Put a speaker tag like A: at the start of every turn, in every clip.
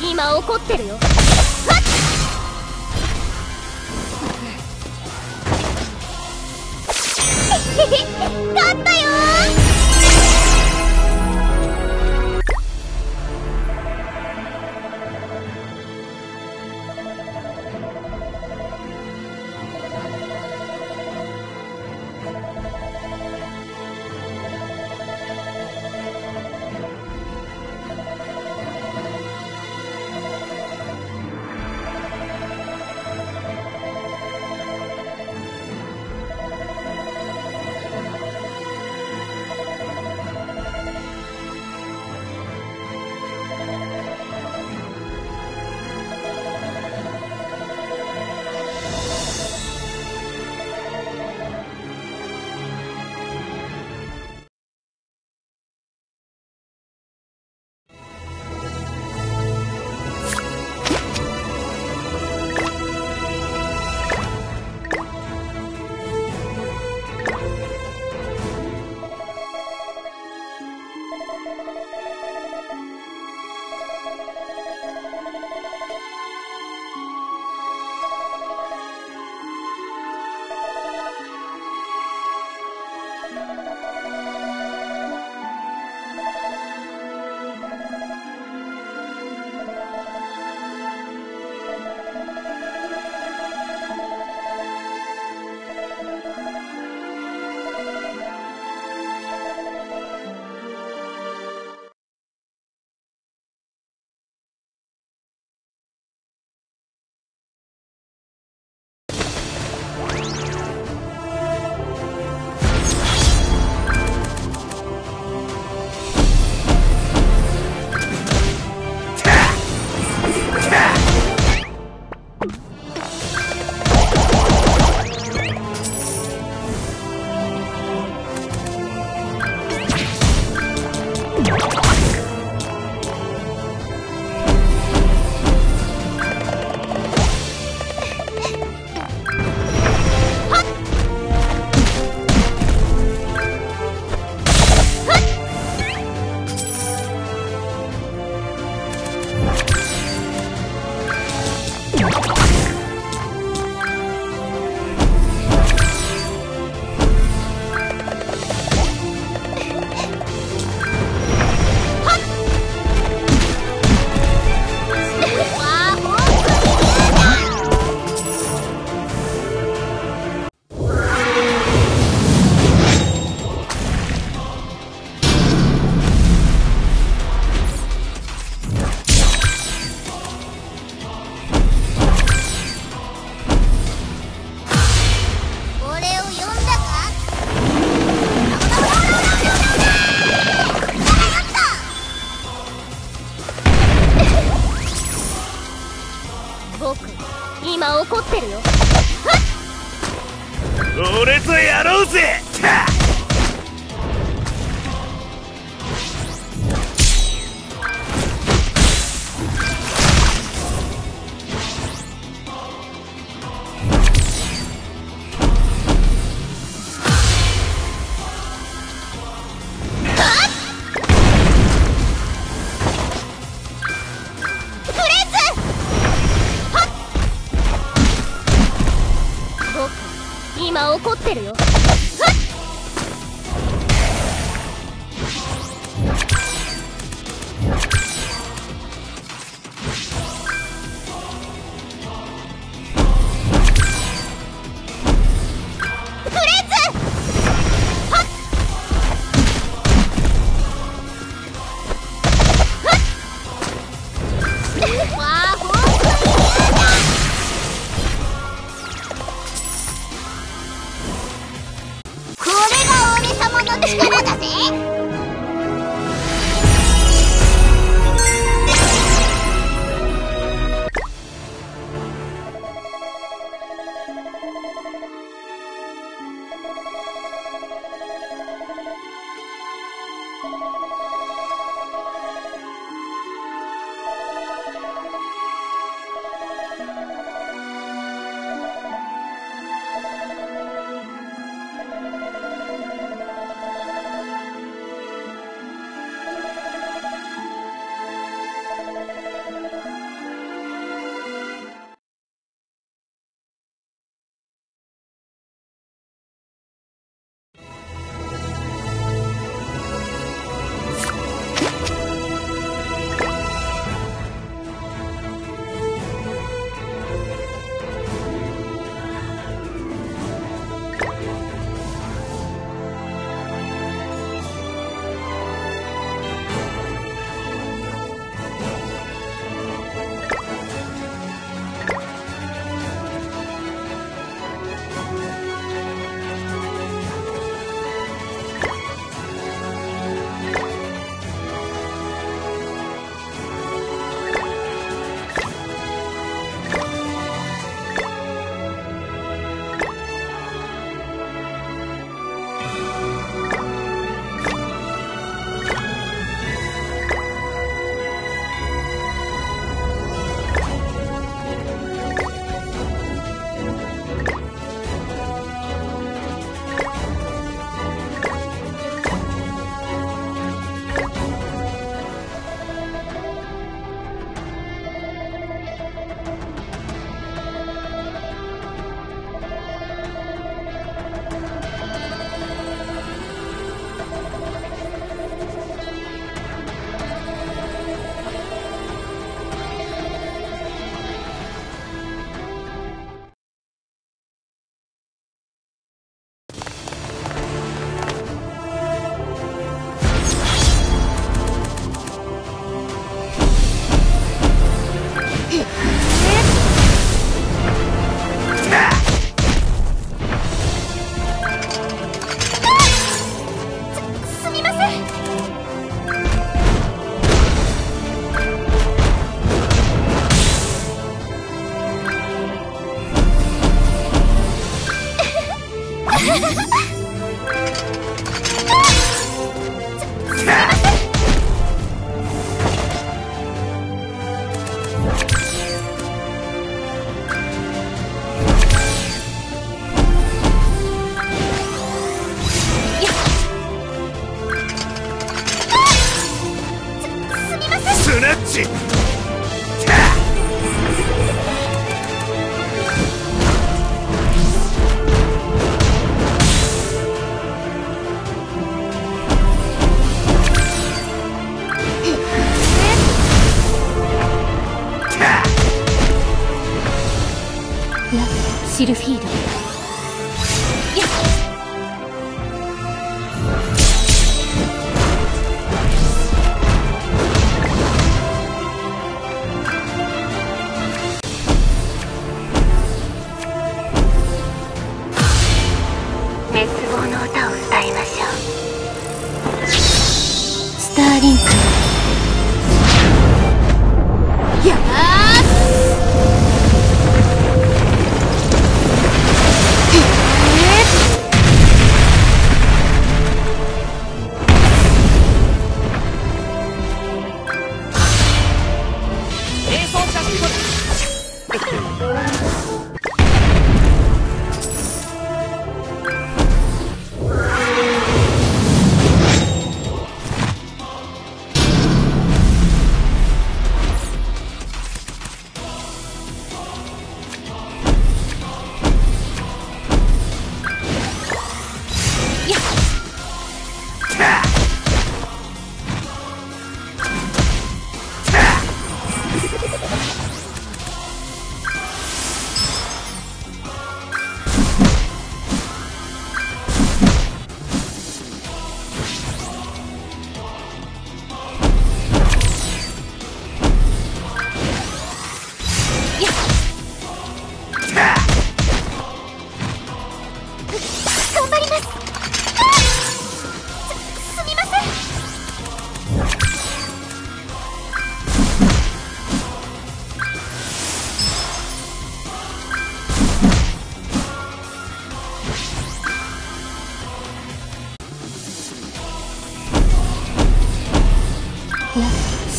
A: 今怒ってるよ。とやろうぜ。Sonic?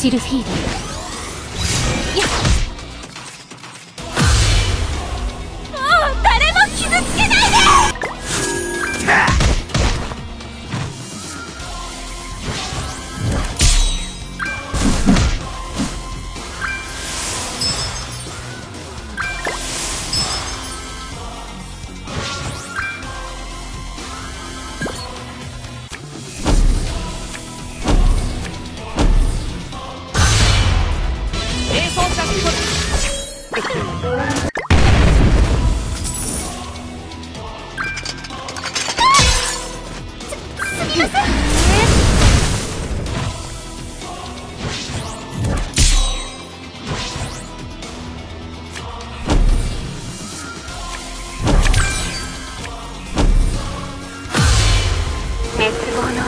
A: seat of healing.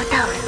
A: 到了。